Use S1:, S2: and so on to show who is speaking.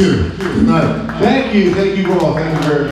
S1: Thank you.
S2: Thank you, thank you all, thank you very much.